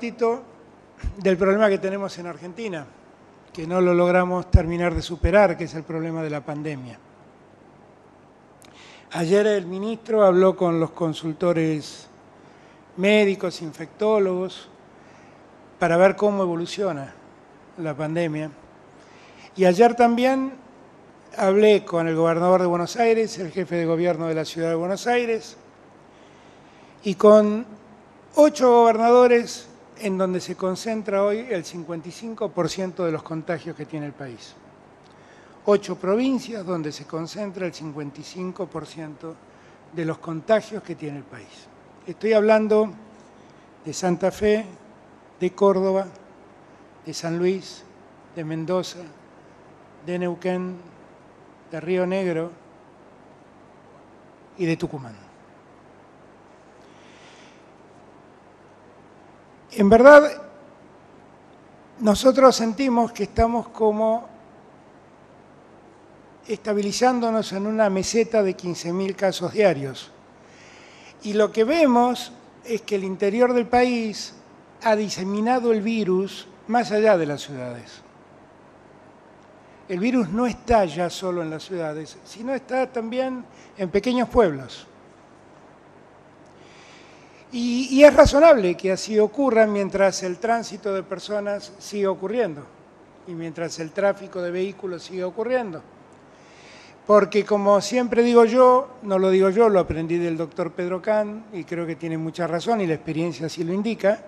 del problema que tenemos en Argentina, que no lo logramos terminar de superar, que es el problema de la pandemia. Ayer el ministro habló con los consultores médicos, infectólogos, para ver cómo evoluciona la pandemia. Y ayer también hablé con el gobernador de Buenos Aires, el jefe de gobierno de la ciudad de Buenos Aires, y con ocho gobernadores en donde se concentra hoy el 55% de los contagios que tiene el país. Ocho provincias donde se concentra el 55% de los contagios que tiene el país. Estoy hablando de Santa Fe, de Córdoba, de San Luis, de Mendoza, de Neuquén, de Río Negro y de Tucumán. En verdad, nosotros sentimos que estamos como estabilizándonos en una meseta de 15.000 casos diarios. Y lo que vemos es que el interior del país ha diseminado el virus más allá de las ciudades. El virus no está ya solo en las ciudades, sino está también en pequeños pueblos. Y, es razonable que así ocurra mientras el tránsito de personas sigue ocurriendo y mientras el tráfico de vehículos sigue ocurriendo. Porque como siempre digo yo, no lo digo yo, lo aprendí del doctor Pedro Can y creo que tiene mucha razón y la experiencia así lo indica,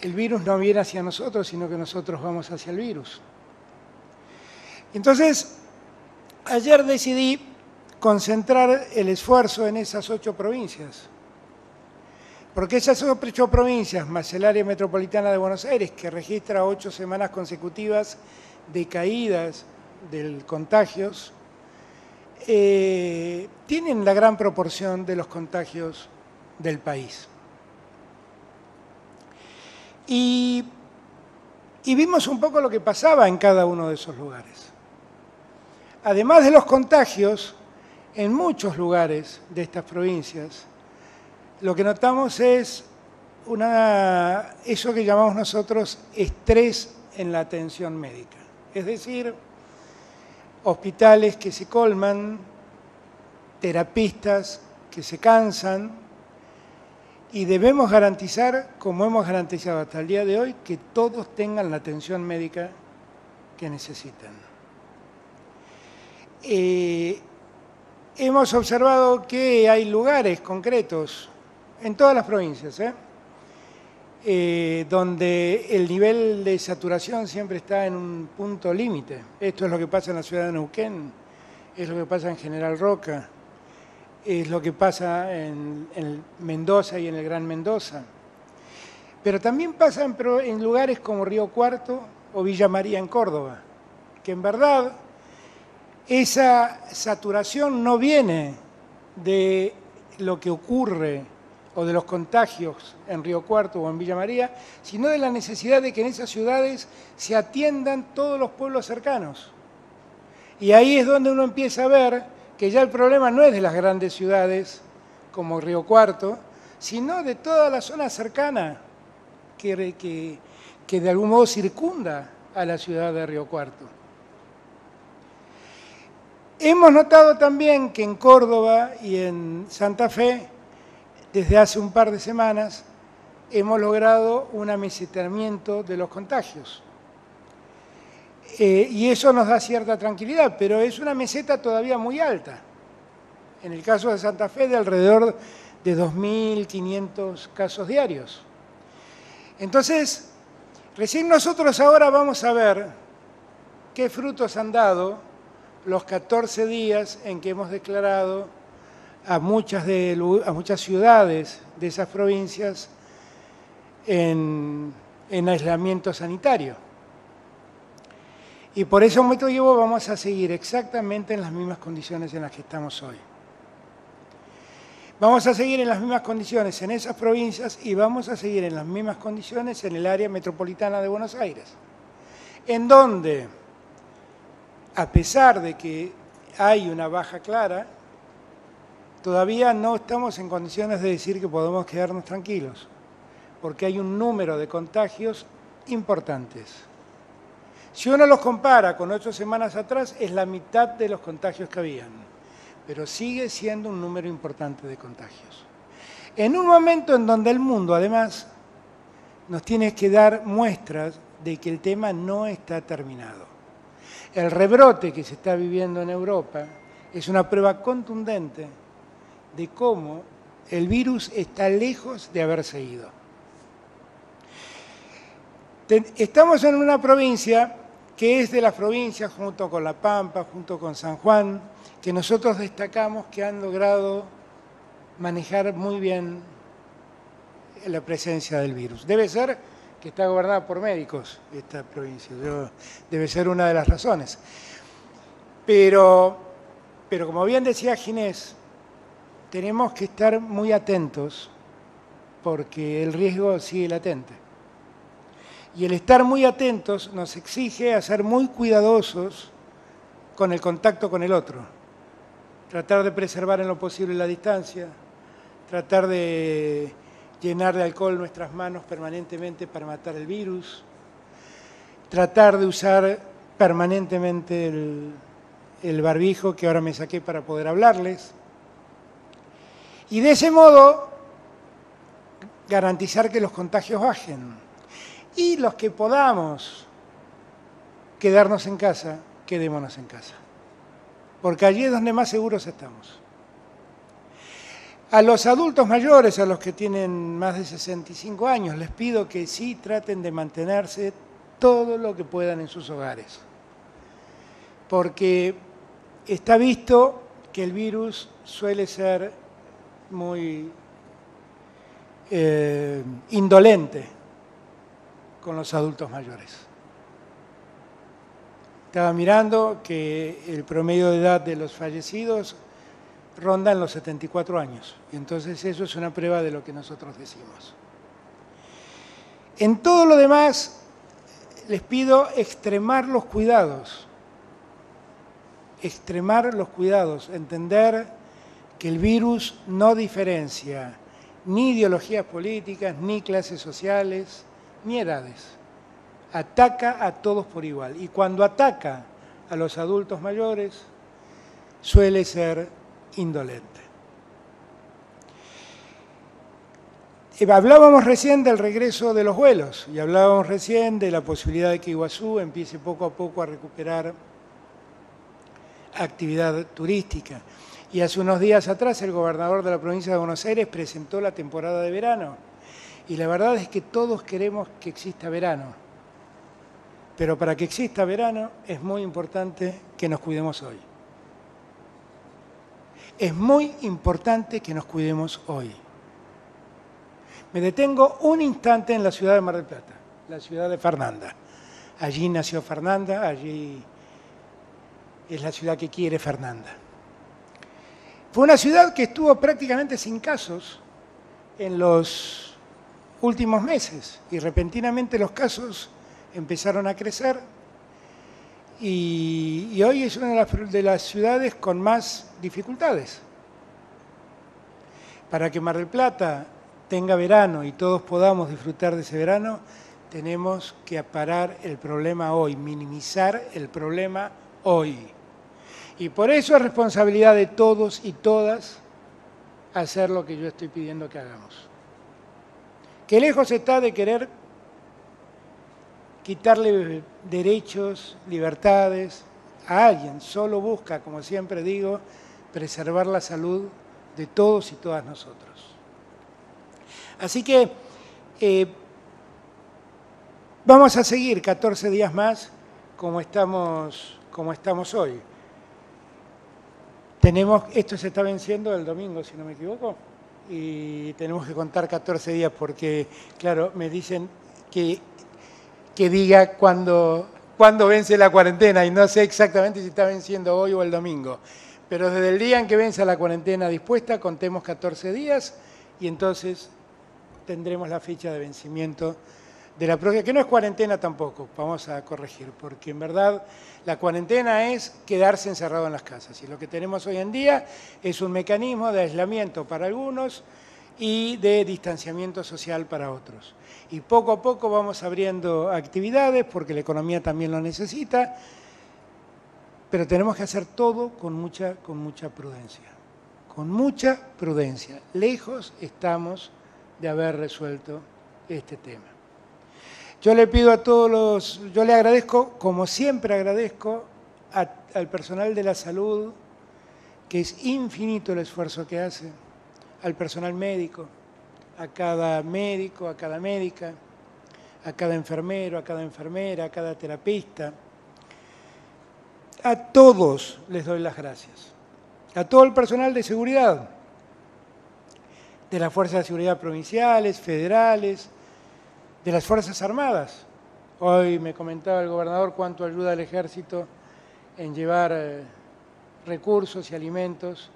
el virus no viene hacia nosotros, sino que nosotros vamos hacia el virus. Entonces, ayer decidí concentrar el esfuerzo en esas ocho provincias. Porque esas ocho provincias, más el área metropolitana de Buenos Aires, que registra ocho semanas consecutivas de caídas de contagios, eh, tienen la gran proporción de los contagios del país. Y vimos un poco lo que pasaba en cada uno de esos lugares. Además de los contagios, en muchos lugares de estas provincias, lo que notamos es una, eso que llamamos nosotros estrés en la atención médica. Es decir, hospitales que se colman, terapistas que se cansan y debemos garantizar, como hemos garantizado hasta el día de hoy, que todos tengan la atención médica que necesitan. Eh, hemos observado que hay lugares concretos en todas las provincias, ¿eh? Eh, donde el nivel de saturación siempre está en un punto límite. Esto es lo que pasa en la ciudad de Neuquén, es lo que pasa en General Roca, es lo que pasa en, Mendoza y en el Gran Mendoza. Pero también pasa en, en lugares como Río Cuarto o Villa María en Córdoba, que en verdad esa saturación no viene de lo que ocurre o de los contagios en Río Cuarto o en Villa María, sino de la necesidad de que en esas ciudades se atiendan todos los pueblos cercanos. Y ahí es donde uno empieza a ver que ya el problema no es de las grandes ciudades como Río Cuarto, sino de toda la zona cercana que, de algún modo circunda a la ciudad de Río Cuarto. Hemos notado también que en Córdoba y en Santa Fe desde hace un par de semanas hemos logrado un amesetamiento de los contagios. Eh, y eso nos da cierta tranquilidad, pero es una meseta todavía muy alta. En el caso de Santa Fe, de alrededor de 2.500 casos diarios. Entonces, recién nosotros ahora vamos a ver qué frutos han dado los 14 días en que hemos declarado a muchas, de, a muchas ciudades de esas provincias en, aislamiento sanitario. Y por ese motivo vamos a seguir exactamente en las mismas condiciones en las que estamos hoy. Vamos a seguir en las mismas condiciones en esas provincias y vamos a seguir en las mismas condiciones en el área metropolitana de Buenos Aires, en donde, a pesar de que hay una baja clara, todavía no estamos en condiciones de decir que podemos quedarnos tranquilos, porque hay un número de contagios importantes. Si uno los compara con ocho semanas atrás, es la mitad de los contagios que habían, pero sigue siendo un número importante de contagios. En un momento en donde el mundo, además, nos tiene que dar muestras de que el tema no está terminado. El rebrote que se está viviendo en Europa es una prueba contundente de cómo el virus está lejos de haberse ido. Estamos en una provincia que es de las provincias, junto con La Pampa, junto con San Juan, que nosotros destacamos que han logrado manejar muy bien la presencia del virus. Debe ser que está gobernada por médicos esta provincia, debe ser una de las razones. Pero, pero como bien decía Ginés, tenemos que estar muy atentos porque el riesgo sigue latente. Y el estar muy atentos nos exige a ser muy cuidadosos con el contacto con el otro. Tratar de preservar en lo posible la distancia, tratar de llenar de alcohol nuestras manos permanentemente para matar el virus, tratar de usar permanentemente el, el barbijo que ahora me saqué para poder hablarles y de ese modo garantizar que los contagios bajen. Y los que podamos quedarnos en casa, quedémonos en casa. Porque allí es donde más seguros estamos. A los adultos mayores, a los que tienen más de 65 años, les pido que sí traten de mantenerse todo lo que puedan en sus hogares. Porque está visto que el virus suele ser muy eh, indolente con los adultos mayores. Estaba mirando que el promedio de edad de los fallecidos ronda en los 74 años. Y entonces eso es una prueba de lo que nosotros decimos. En todo lo demás, les pido extremar los cuidados. Extremar los cuidados, entender que el virus no diferencia ni ideologías políticas, ni clases sociales, ni edades. Ataca a todos por igual. Y cuando ataca a los adultos mayores, suele ser indolente. Eh, hablábamos recién del regreso de los vuelos y hablábamos recién de la posibilidad de que Iguazú empiece poco a poco a recuperar actividad turística. Y hace unos días atrás el gobernador de la provincia de Buenos Aires presentó la temporada de verano. Y la verdad es que todos queremos que exista verano. Pero para que exista verano es muy importante que nos cuidemos hoy. Es muy importante que nos cuidemos hoy. Me detengo un instante en la ciudad de Mar del Plata, la ciudad de Fernanda. Allí nació Fernanda, allí es la ciudad que quiere Fernanda. Fue una ciudad que estuvo prácticamente sin casos en los últimos meses y repentinamente los casos empezaron a crecer y, hoy es una de las, ciudades con más dificultades. Para que Mar del Plata tenga verano y todos podamos disfrutar de ese verano, tenemos que parar el problema hoy, minimizar el problema hoy. Y por eso es responsabilidad de todos y todas hacer lo que yo estoy pidiendo que hagamos. Que lejos está de querer quitarle derechos, libertades a alguien, solo busca, como siempre digo, preservar la salud de todos y todas nosotros. Así que eh, vamos a seguir 14 días más como estamos, como estamos hoy. Tenemos, esto se está venciendo el domingo, si no me equivoco, y tenemos que contar 14 días porque, claro, me dicen que, que diga cuándo, cuándo vence la cuarentena y no sé exactamente si está venciendo hoy o el domingo. Pero desde el día en que vence la cuarentena dispuesta, contemos 14 días y entonces tendremos la fecha de vencimiento de la que no es cuarentena tampoco, vamos a corregir, porque en verdad la cuarentena es quedarse encerrado en las casas y lo que tenemos hoy en día es un mecanismo de aislamiento para algunos y de distanciamiento social para otros. Y poco a poco vamos abriendo actividades porque la economía también lo necesita, pero tenemos que hacer todo con mucha, con mucha prudencia. Con mucha prudencia. Lejos estamos de haber resuelto este tema. Yo le pido a todos los, yo le agradezco, como siempre agradezco, al personal de la salud, que es infinito el esfuerzo que hace, al personal médico, a cada médico, a cada médica, a cada enfermero, a cada enfermera, a cada terapista. A todos les doy las gracias. A todo el personal de seguridad, de las fuerzas de seguridad provinciales, federales, de las Fuerzas Armadas. Hoy me comentaba el gobernador cuánto ayuda al ejército en llevar eh, recursos y alimentos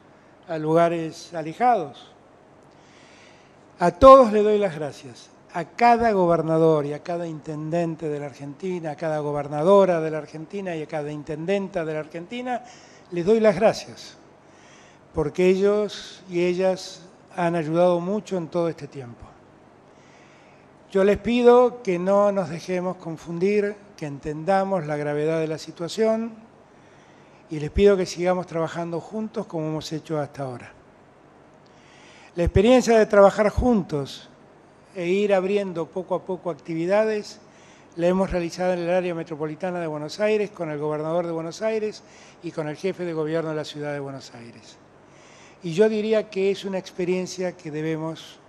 a lugares alejados. A todos le doy las gracias, a cada gobernador y a cada intendente de la Argentina, a cada gobernadora de la Argentina y a cada intendenta de la Argentina, les doy las gracias, porque ellos y ellas han ayudado mucho en todo este tiempo. Yo les pido que no nos dejemos confundir, que entendamos la gravedad de la situación, y les pido que sigamos trabajando juntos como hemos hecho hasta ahora. La experiencia de trabajar juntos e ir abriendo poco a poco actividades la hemos realizado en el área metropolitana de Buenos Aires con el gobernador de Buenos Aires y con el jefe de gobierno de la ciudad de Buenos Aires. Y yo diría que es una experiencia que debemos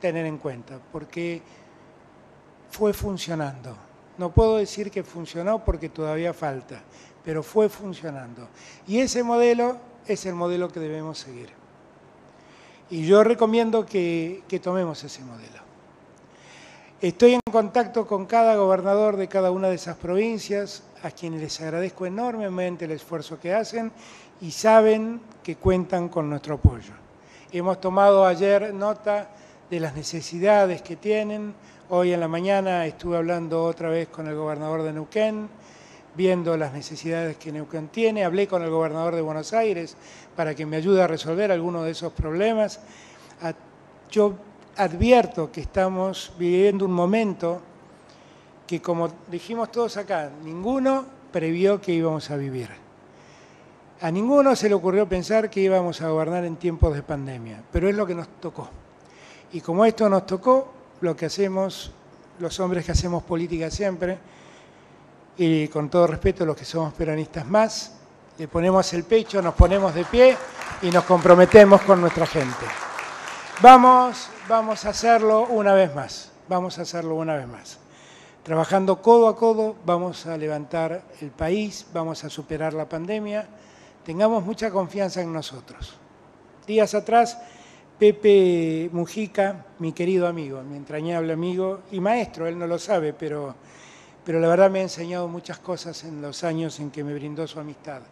tener en cuenta, porque fue funcionando. No puedo decir que funcionó porque todavía falta, pero fue funcionando. Y ese modelo es el modelo que debemos seguir. Y yo recomiendo que, tomemos ese modelo. Estoy en contacto con cada gobernador de cada una de esas provincias, a quienes les agradezco enormemente el esfuerzo que hacen y saben que cuentan con nuestro apoyo. Hemos tomado ayer nota de las necesidades que tienen. Hoy en la mañana estuve hablando otra vez con el gobernador de Neuquén, viendo las necesidades que Neuquén tiene. Hablé con el gobernador de Buenos Aires para que me ayude a resolver algunos de esos problemas. Yo advierto que estamos viviendo un momento que, como dijimos todos acá, ninguno previó que íbamos a vivir. A ninguno se le ocurrió pensar que íbamos a gobernar en tiempos de pandemia, pero es lo que nos tocó. Y como esto nos tocó, lo que hacemos, los hombres que hacemos política siempre, y con todo respeto los que somos peronistas más, le ponemos el pecho, nos ponemos de pie y nos comprometemos con nuestra gente. Vamos, vamos a hacerlo una vez más, vamos a hacerlo una vez más. Trabajando codo a codo vamos a levantar el país, vamos a superar la pandemia, tengamos mucha confianza en nosotros. Días atrás, Pepe Mujica, mi querido amigo, mi entrañable amigo y maestro, él no lo sabe, pero pero la verdad me ha enseñado muchas cosas en los años en que me brindó su amistad.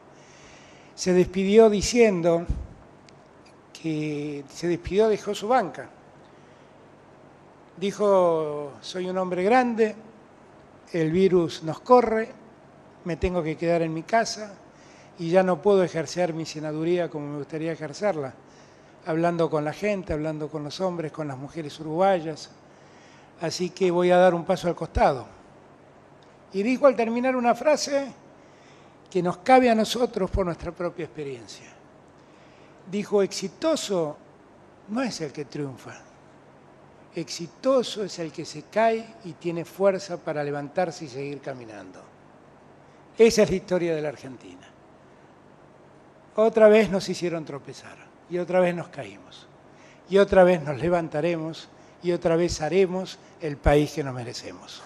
Se despidió diciendo que se despidió, dejó su banca. Dijo, soy un hombre grande, el virus nos corre, me tengo que quedar en mi casa y ya no puedo ejercer mi senaduría como me gustaría ejercerla, hablando con la gente, hablando con los hombres, con las mujeres uruguayas. Así que voy a dar un paso al costado y dijo al terminar una frase que nos cabe a nosotros por nuestra propia experiencia. Dijo, exitoso no es el que triunfa, exitoso es el que se cae y tiene fuerza para levantarse y seguir caminando. Esa es la historia de la Argentina. Otra vez nos hicieron tropezar y otra vez nos caímos y otra vez nos levantaremos y otra vez haremos el país que nos merecemos.